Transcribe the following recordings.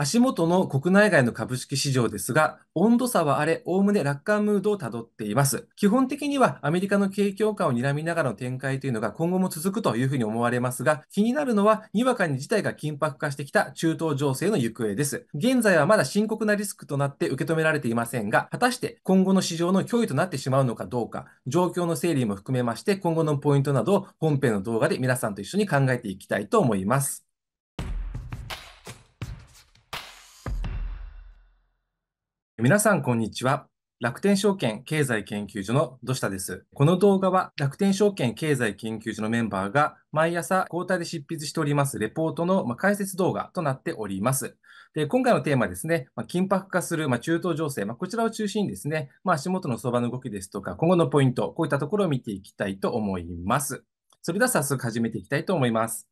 足元の国内外の株式市場ですが、温度差はあれ、おおむね楽観ムードをたどっています。基本的にはアメリカの景況感を睨みながらの展開というのが今後も続くというふうに思われますが、気になるのは、にわかに事態が緊迫化してきた中東情勢の行方です。現在はまだ深刻なリスクとなって受け止められていませんが、果たして今後の市場の脅威となってしまうのかどうか、状況の整理も含めまして、今後のポイントなどを本編の動画で皆さんと一緒に考えていきたいと思います。皆さん、こんにちは。楽天証券経済研究所の土下です。この動画は楽天証券経済研究所のメンバーが毎朝交代で執筆しておりますレポートの解説動画となっております。で今回のテーマですね、ま緊迫化するま中東情勢、まこちらを中心にですね、ま足元の相場の動きですとか、今後のポイント、こういったところを見ていきたいと思います。それでは早速始めていきたいと思います。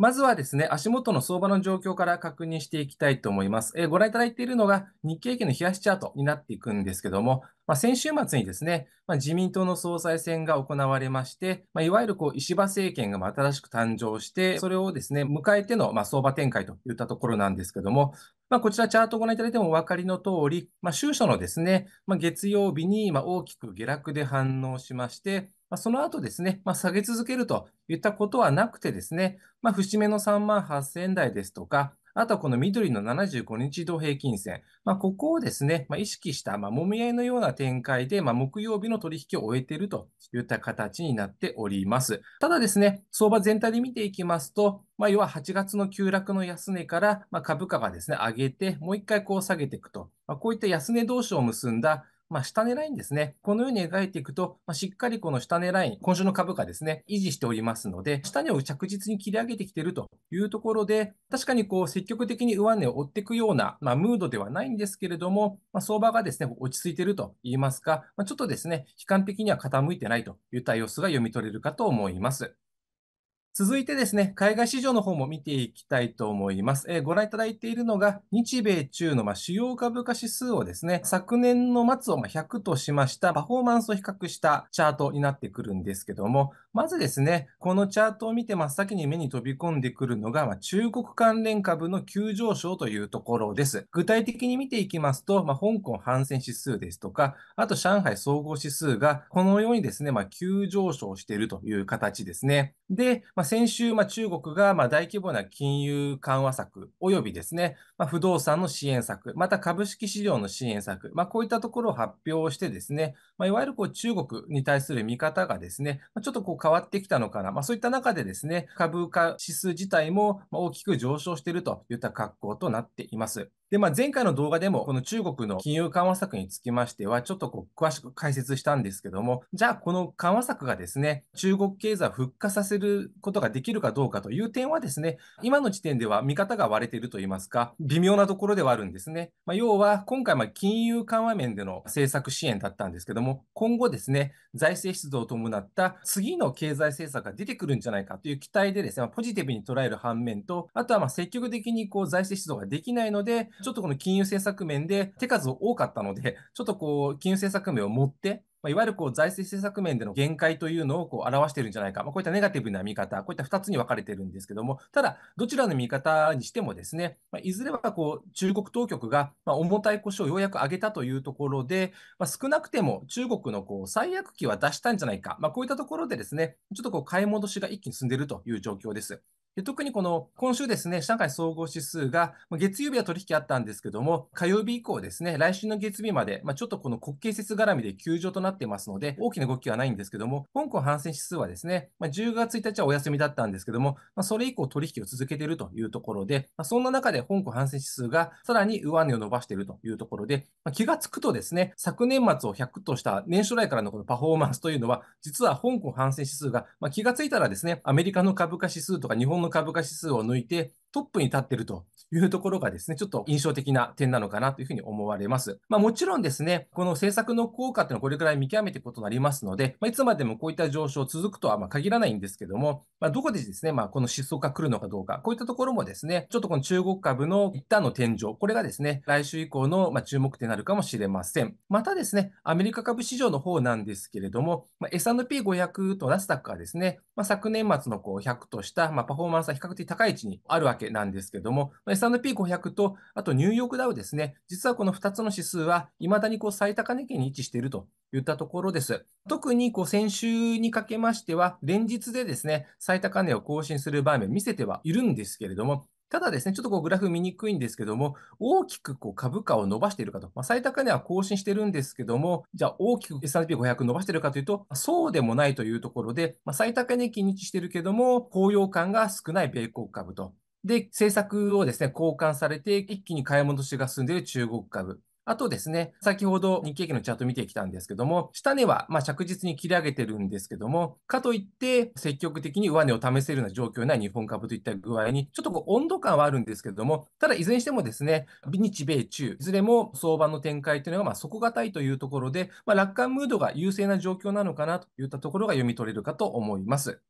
まずはですね、足元の相場の状況から確認していきたいと思います。えー、ご覧いただいているのが日経平均の冷やしチャートになっていくんですけども、まあ、先週末にですね、まあ、自民党の総裁選が行われまして、まあ、いわゆるこう石破政権が新しく誕生して、それをですね、迎えてのま相場展開といったところなんですけども、ま、こちらチャートをご覧いただいてもお分かりの通り、まあ、週初のですね、ま、月曜日にま大きく下落で反応しまして、まあ、その後ですね、まあ、下げ続けるといったことはなくてですね、まあ、節目の3万8000円台ですとか、あとはこの緑の75日移動平均線、まあ、ここをですね、まあ、意識した、まあ、もみ合いのような展開で、まあ、木曜日の取引を終えているといった形になっております。ただですね、相場全体で見ていきますと、まあ、要は8月の急落の安値から、まあ、株価がですね、上げて、もう一回こう下げていくと、まあ、こういった安値同士を結んだ、まあ、下値ラインですね。このように描いていくと、まあ、しっかりこの下値ライン、今週の株価ですね、維持しておりますので、下値を着実に切り上げてきているというところで、確かにこう積極的に上値を追っていくような、まあ、ムードではないんですけれども、まあ、相場がですね、落ち着いていると言いますか、まあ、ちょっとですね、悲観的には傾いてないといった様子が読み取れるかと思います。続いてですね、海外市場の方も見ていきたいと思います。えー、ご覧いただいているのが、日米中のま主要株価指数をですね、昨年の末をま100としましたパフォーマンスを比較したチャートになってくるんですけども、まずですね、このチャートを見て真っ先に目に飛び込んでくるのが、ま中国関連株の急上昇というところです。具体的に見ていきますと、まあ、香港反戦指数ですとか、あと上海総合指数がこのようにですね、まあ、急上昇しているという形ですね。で、まあ、先週、まあ、中国がまあ大規模な金融緩和策及びですね、まあ、不動産の支援策、また株式市場の支援策、まあ、こういったところを発表してですね、まあ、いわゆるこう中国に対する見方がですね、ちょっとこう変わってきたのかな、まあ、そういった中でですね、株価指数自体も大きく上昇しているといった格好となっています。で、まあ、前回の動画でも、この中国の金融緩和策につきましては、ちょっとこう詳しく解説したんですけども、じゃあ、この緩和策がですね、中国経済を復活させることができるかどうかという点はですね、今の時点では見方が割れているといいますか、微妙なところではあるんですね。まあ、要は、今回、ま金融緩和面での政策支援だったんですけども、今後ですね、財政出動を伴った次の経済政策が出てくるんじゃないかという期待でですね、ポジティブに捉える反面と、あとはま積極的にこう財政出動ができないので、ちょっとこの金融政策面で手数多かったので、ちょっとこう、金融政策面を持って、まあ、いわゆるこう財政政策面での限界というのをこう表しているんじゃないか、まあ、こういったネガティブな見方、こういった2つに分かれているんですけども、ただ、どちらの見方にしてもですね、まあ、いずれはこう中国当局がま重たい腰をようやく上げたというところで、ま少なくても中国のこう最悪期は出したんじゃないか、まこういったところでですね、ちょっとこう買い戻しが一気に進んでいるという状況です。で特にこの今週ですね、上海総合指数が月曜日は取引あったんですけども、火曜日以降ですね、来週の月曜日まで、まあ、ちょっとこの国慶節絡みで休場となってますので、大きな動きはないんですけども、香港反戦指数はですね、まあ、10月1日はお休みだったんですけども、まあ、それ以降取引を続けているというところで、まあ、そんな中で香港反戦指数がさらに上値を伸ばしているというところで、まあ、気がつくとですね、昨年末を100とした年初来からのこのパフォーマンスというのは、実は香港反戦指数が、まあ、気がついたらですね、アメリカの株価指数とか日本の株価指数を抜いて、トップに立っているというところがですね、ちょっと印象的な点なのかなというふうに思われます。まあもちろんですね、この政策の効果っていうのはこれくらい見極めていくことになりますので、まあ、いつまでもこういった上昇続くとはま限らないんですけども、まあ、どこでですね、まあこの失踪が来るのかどうか、こういったところもですね、ちょっとこの中国株の一旦の天井、これがですね、来週以降のま注目点になるかもしれません。またですね、アメリカ株市場の方なんですけれども、まあ、S&P500 とナスダックはですね、まあ、昨年末のこう100としたまパフォーマンスは比較的高い位置にあるわけけなんですけども、S&P500 と、あとニューヨークダウですね、実はこの2つの指数は、未だにこう最高値圏に位置しているといったところです。特にこう先週にかけましては、連日でですね、最高値を更新する場面見せてはいるんですけれども、ただですね、ちょっとこうグラフ見にくいんですけども、大きくこう株価を伸ばしているかと。まあ、最高値は更新してるんですけども、じゃあ大きく S&P500 伸ばしているかというと、そうでもないというところで、まあ、最高値近日してるけども、高揚感が少ない米国株と。で、政策をですね、交換されて、一気に買い戻しが進んでいる中国株。あとですね、先ほど日経平均のチャート見てきたんですけども、下値はま着実に切り上げてるんですけども、かといって積極的に上値を試せるような状況な日本株といった具合に、ちょっとこう温度感はあるんですけれども、ただいずれにしてもですね、日米中、いずれも相場の展開というのがま底堅いというところで、まあ、楽観ムードが優勢な状況なのかなといったところが読み取れるかと思います。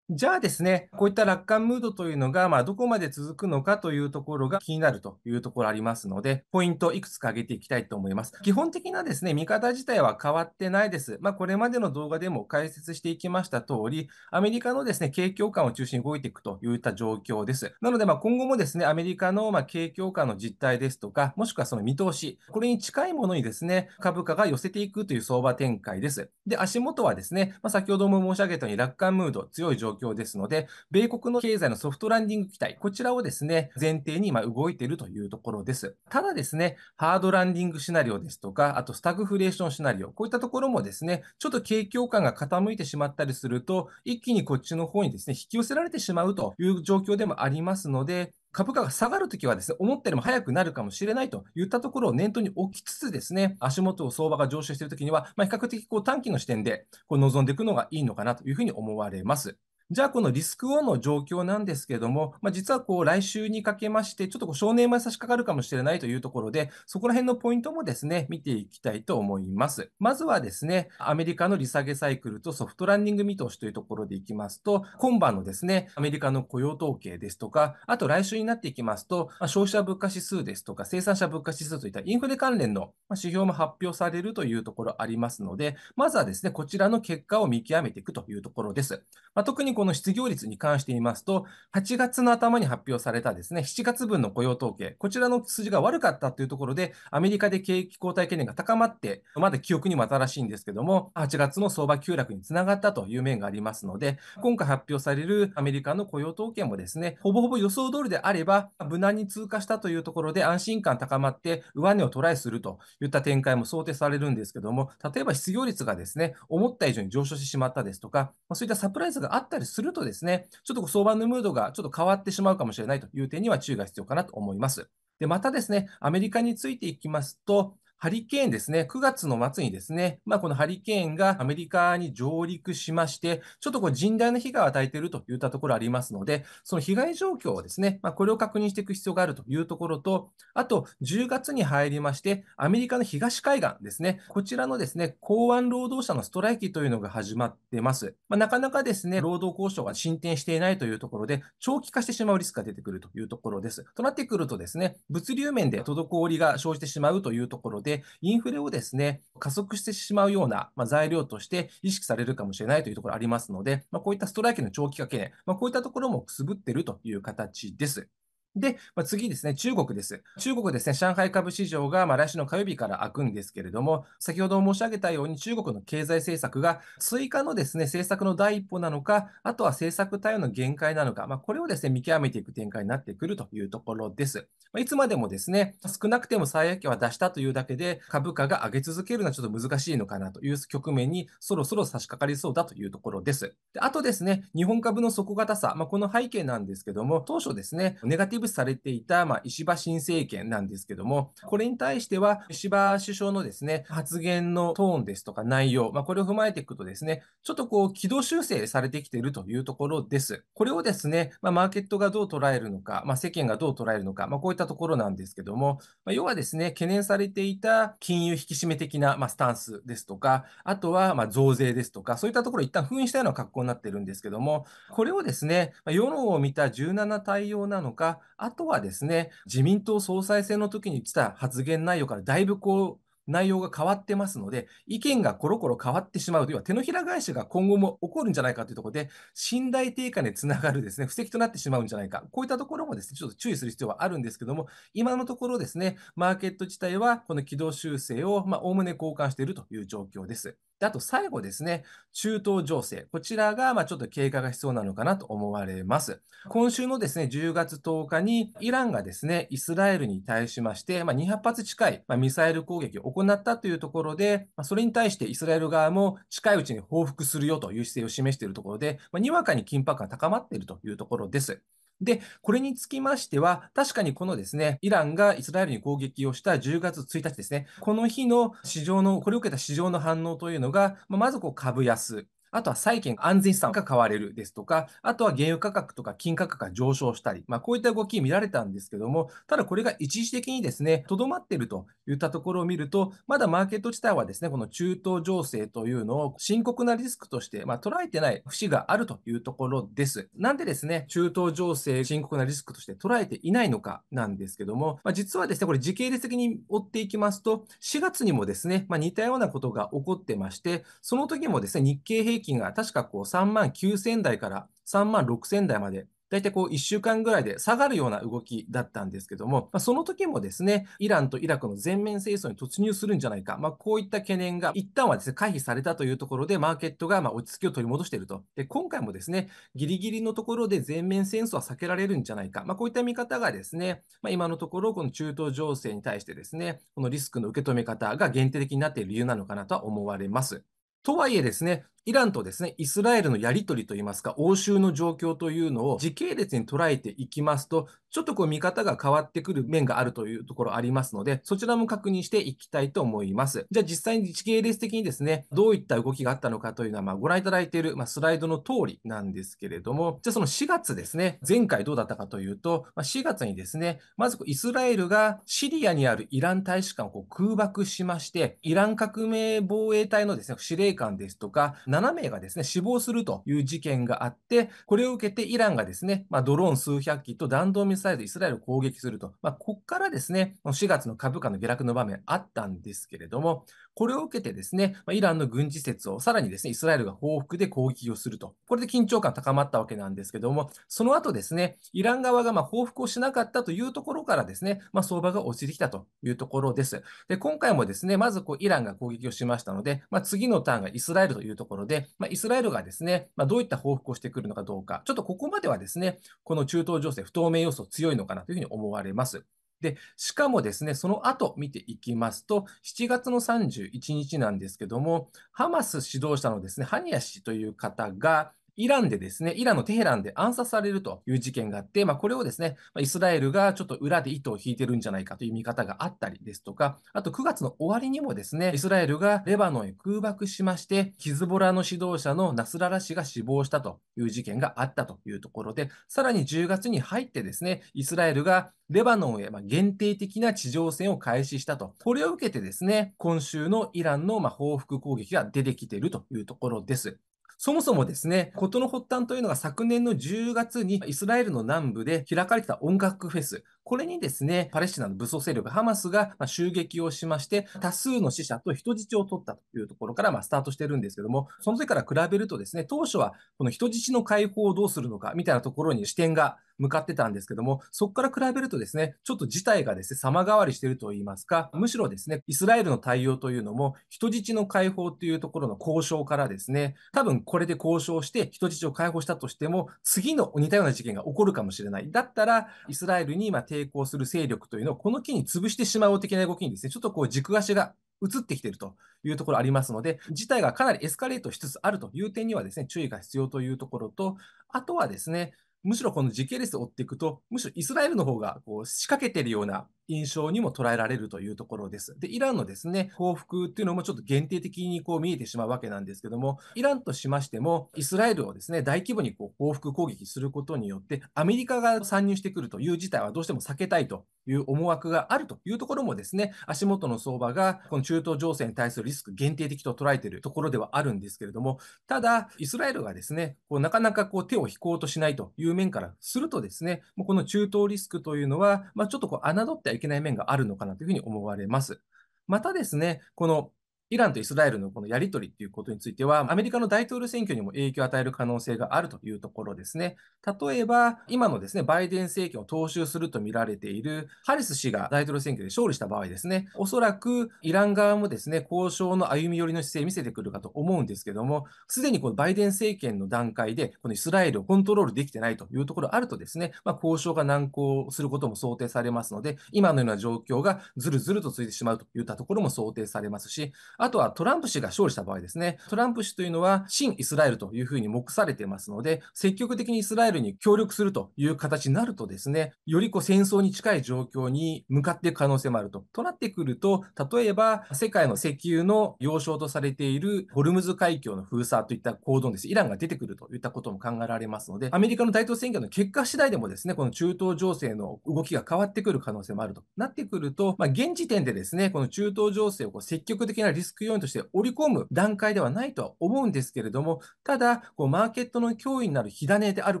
じゃあですね、こういった楽観ムードというのが、まあ、どこまで続くのかというところが気になるというところありますので、ポイントいくつか挙げていきたいと思います。基本的なですね、見方自体は変わってないです。まあ、これまでの動画でも解説していきました通り、アメリカのですね、景況感を中心に動いていくといった状況です。なので、まあ、今後もですね、アメリカのま景況感の実態ですとか、もしくはその見通し、これに近いものにですね、株価が寄せていくという相場展開です。で、足元はですね、まあ、先ほども申し上げたように楽観ムード強い状況状況ですので、米国の経済のソフトランディング期待、こちらをですね、前提に今動いているというところです。ただですね、ハードランディングシナリオですとか、あとスタグフレーションシナリオ、こういったところもですね、ちょっと景況感が傾いてしまったりすると、一気にこっちの方にですね、引き寄せられてしまうという状況でもありますので、株価が下がるときはですね、思ったよりも早くなるかもしれないといったところを念頭に置きつつですね、足元を相場が上昇しているときには、まあ、比較的こう短期の視点でこう臨んでいくのがいいのかなというふうに思われます。じゃあ、このリスクオンの状況なんですけれども、まあ、実はこう来週にかけまして、ちょっとこう少年前差し掛かるかもしれないというところで、そこら辺のポイントもですね、見ていきたいと思います。まずはですね、アメリカの利下げサイクルとソフトランディング見通しというところでいきますと、今晩のですね、アメリカの雇用統計ですとか、あと来週にになっていきますと、まあ、消費者物価指数ですとか、生産者物価指数といったインフレ関連の指標も発表されるというところありますので、まずはですね、こちらの結果を見極めていくというところです。まあ、特にこの失業率に関して言いますと、8月の頭に発表されたですね、7月分の雇用統計、こちらの数字が悪かったというところで、アメリカで景気後退懸念が高まって、まだ記憶にも新しいんですけども、8月の相場急落につながったという面がありますので、今回発表されるアメリカの雇用統計もですね、ほぼほぼ予想通りであれば、無難に通過したというところで安心感高まって、上値をトライするといった展開も想定されるんですけども、例えば失業率がですね、思った以上に上昇してしまったですとか、そういったサプライズがあったりするとですね、ちょっと相場のムードがちょっと変わってしまうかもしれないという点には注意が必要かなと思います。で、またですね、アメリカについていきますと、ハリケーンですね、9月の末にですね、まあ、このハリケーンがアメリカに上陸しまして、ちょっとこう甚大な被害を与えているといったところありますので、その被害状況をですね、まあ、これを確認していく必要があるというところと、あと、10月に入りまして、アメリカの東海岸ですね、こちらのですね、港湾労働者のストライキというのが始まってます。まあ、なかなかですね、労働交渉が進展していないというところで、長期化してしまうリスクが出てくるというところです。となってくるとですね、物流面で滞りが生じてしまうというところでで、インフレをですね、加速してしまうような、まあ、材料として意識されるかもしれないというところありますので、まあ、こういったストライキの長期化懸念、まあ、こういったところもくすぶっているという形です。で、まあ、次ですね、中国です。中国ですね、上海株市場がまあ来週の火曜日から開くんですけれども、先ほど申し上げたように中国の経済政策が追加のですね、政策の第一歩なのか、あとは政策対応の限界なのか、まあ、これをですね、見極めていく展開になってくるというところです。まあ、いつまでもですね、少なくても最悪は出したというだけで、株価が上げ続けるのはちょっと難しいのかなという局面にそろそろ差し掛かりそうだというところです。であとですね、日本株の底堅さ、まあ、この背景なんですけども、当初ですね、ネガティブ視されていたまあ、石破新政権なんですけども、これに対しては、石破首相のですね、発言のトーンですとか内容、まあ、これを踏まえていくとですね、ちょっとこう、軌道修正されてきているというところです。これをですね、まあ、マーケットがどう捉えるのか、まあ、世間がどう捉えるのか、まあ、こういったところなんですけども、まあ、要はですね、懸念されていた金融引き締め的な、まあ、スタンスですとか、あとは、まあ、増税ですとか、そういったところを一旦封印したような格好になってるんですけども、これをですね、世論を見た柔軟な対応なのか、あとはですね、自民党総裁選の時に言ってた発言内容からだいぶこう、内容が変わってますので、意見がコロコロ変わってしまうというは手のひら返しが今後も起こるんじゃないかというところで、信頼低下につながるですね、布石となってしまうんじゃないか。こういったところもですね、ちょっと注意する必要はあるんですけども、今のところですね、マーケット自体はこの軌道修正を、まあ、概ね交換しているという状況です。であと最後ですね、中東情勢。こちらが、まあ、ちょっと経過が必要なのかなと思われます。今週のですね、10月10日に、イランがですね、イスラエルに対しまして、ま、200発近い、ま、ミサイル攻撃を行ったというところで、ま、それに対してイスラエル側も近いうちに報復するよという姿勢を示しているところで、ま、にわかに緊迫感が高まっているというところです。で、これにつきましては、確かにこのですね、イランがイスラエルに攻撃をした10月1日ですね、この日の市場の、これを受けた市場の反応というのが、まずこう株安、あとは債券安全資産が買われるですとか、あとは原油価格とか金価格が上昇したり、まあ、こういった動き見られたんですけども、ただこれが一時的にですね、とどまっているといったところを見ると、まだマーケット自体はですね、この中東情勢というのを深刻なリスクとして、まあ、捉えてない節があるというところです。なんでですね、中東情勢深刻なリスクとして捉えていないのかなんですけども、まあ、実はですね、これ時系列的に追っていきますと、4月にもですね、まあ、似たようなことが起こってまして、その時もですね、日経平均が確かこう3万9000台から3万6000台まで大体こう1週間ぐらいで下がるような動きだったんですけども、まあ、その時もですね、イランとイラクの全面戦争に突入するんじゃないか、まあ、こういった懸念が一旦はですね、回避されたというところで、マーケットがま落ち着きを取り戻していると。で、今回もですね、ギリギリのところで全面戦争は避けられるんじゃないか、まあ、こういった見方がですね、ま今のところこの中東情勢に対してですね、このリスクの受け止め方が限定的になっている理由なのかなとは思われます。とはいえですね、イランとですね、イスラエルのやり取りといいますか、欧州の状況というのを時系列に捉えていきますと、ちょっとこう見方が変わってくる面があるというところありますので、そちらも確認していきたいと思います。じゃあ実際に時系列的にですね、どういった動きがあったのかというのは、まあ、ご覧いただいている、まあ、スライドの通りなんですけれども、じゃあその4月ですね、前回どうだったかというと、まあ、4月にですね、まずイスラエルがシリアにあるイラン大使館をこう空爆しまして、イラン革命防衛隊のですね、司令官ですとか、7名がですね、死亡するという事件があって、これを受けてイランがですね、まあ、ドローン数百機と弾道ミサイルでイスラエルを攻撃すると。まあ、ここからですね、4月の株価の下落の場面あったんですけれども、これを受けてですね、イランの軍事施設をさらにですね、イスラエルが報復で攻撃をすると。これで緊張感高まったわけなんですけども、その後ですね、イラン側がま報復をしなかったというところからですね、まあ、相場が落ちてきたというところです。で、今回もですね、まずこうイランが攻撃をしましたので、まあ、次のターンがイスラエルというところで、まあ、イスラエルがですね、まどういった報復をしてくるのかどうか、ちょっとここまではですね、この中東情勢不透明要素強いのかなというふうに思われます。で、しかもですね、その後見ていきますと、7月の31日なんですけども、ハマス指導者のですね、ハニヤ氏という方が、イランでですね、イランのテヘランで暗殺されるという事件があって、まあ、これをですね、イスラエルがちょっと裏で糸を引いてるんじゃないかという見方があったりですとか、あと9月の終わりにもですね、イスラエルがレバノンへ空爆しまして、ヒズボラの指導者のナスララ氏が死亡したという事件があったというところで、さらに10月に入ってですね、イスラエルがレバノンへ限定的な地上戦を開始したと。これを受けてですね、今週のイランの報復攻撃が出てきているというところです。そもそもですね、事の発端というのが昨年の10月にイスラエルの南部で開かれてた音楽フェス、これにですね、パレスチナの武装勢力ハマスが襲撃をしまして、多数の死者と人質を取ったというところからまスタートしてるんですけども、その時から比べるとですね、当初はこの人質の解放をどうするのかみたいなところに視点が向かってたんですけども、そこから比べるとですね、ちょっと事態がですね、様変わりしてるといいますか、むしろですね、イスラエルの対応というのも、人質の解放というところの交渉からですね、多分これで交渉して人質を解放したとしても、次の似たような事件が起こるかもしれない。だったら、イスラエルに今抵抗する勢力というのをこの木に潰してしまおう的な動きにですね、ちょっとこう軸足が移ってきているというところありますので、事態がかなりエスカレートしつつあるという点にはですね、注意が必要というところと、あとはですね、むしろこの時系列を追っていくと、むしろイスラエルの方がこう仕掛けているような印象にも捉えられるというところです。で、イランのですね、報復っていうのもちょっと限定的にこう見えてしまうわけなんですけども、イランとしましても、イスラエルをですね、大規模にこう報復攻撃することによって、アメリカが参入してくるという事態はどうしても避けたいという思惑があるというところもですね、足元の相場がこの中東情勢に対するリスク限定的と捉えているところではあるんですけれども、ただ、イスラエルがですね、こうなかなかこう手を引こうとしないという面からするとですね、もうこの中東リスクというのは、まあ、ちょっとこう侮ってはいけない面があるのかなというふうに思われます。またですね、このイランとイスラエルのこのやり取りということについては、アメリカの大統領選挙にも影響を与える可能性があるというところですね。例えば、今のですね、バイデン政権を踏襲すると見られているハリス氏が大統領選挙で勝利した場合ですね、おそらくイラン側もですね、交渉の歩み寄りの姿勢を見せてくるかと思うんですけども、すでにこのバイデン政権の段階で、このイスラエルをコントロールできてないというところあるとですね、まあ、交渉が難航することも想定されますので、今のような状況がずるずると続いてしまうといったところも想定されますし、あとはトランプ氏が勝利した場合ですね、トランプ氏というのは、新イスラエルというふうに目されてますので、積極的にイスラエルに協力するという形になるとですね、よりこう戦争に近い状況に向かっていく可能性もあると。となってくると、例えば、世界の石油の要衝とされているホルムズ海峡の封鎖といった行動です。イランが出てくるといったことも考えられますので、アメリカの大統領選挙の結果次第でもですね、この中東情勢の動きが変わってくる可能性もあるとなってくると、まあ、現時点でですね、この中東情勢をこう積極的なリリスク要因として織り込む段階ではないとは思うんですけれども、ただ、こうマーケットの脅威になる火種である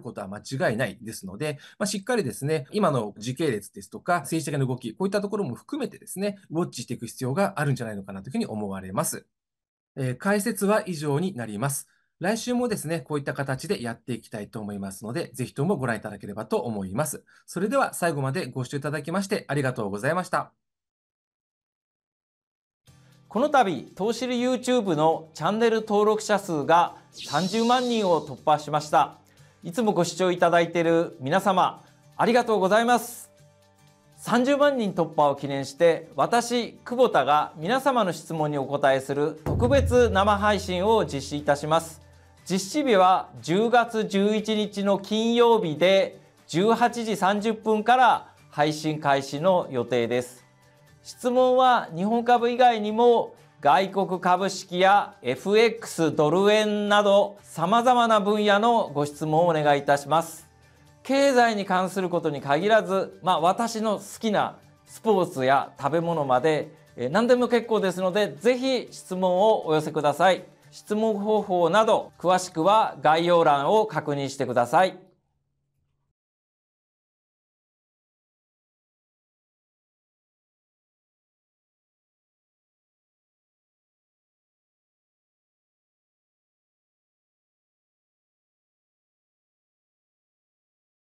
ことは間違いないですので、まあ、しっかりですね、今の時系列ですとか、政治的な動き、こういったところも含めてですね、ウォッチしていく必要があるんじゃないのかなというふうに思われます。えー、解説は以上になります。来週もですね、こういった形でやっていきたいと思いますので、ぜひともご覧いただければと思います。それでは最後までご視聴いただきましてありがとうございました。この度投資る YouTube のチャンネル登録者数が30万人を突破しました。いつもご視聴いただいている皆様ありがとうございます。30万人突破を記念して私久保田が皆様の質問にお答えする特別生配信を実施いたします。実施日は10月11日の金曜日で18時30分から配信開始の予定です。質問は日本株以外にも外国株式や FX ドル円など様々な分野のご質問をお願いいたします。経済に関することに限らず、まあ私の好きなスポーツや食べ物まで何でも結構ですので、ぜひ質問をお寄せください。質問方法など詳しくは概要欄を確認してください。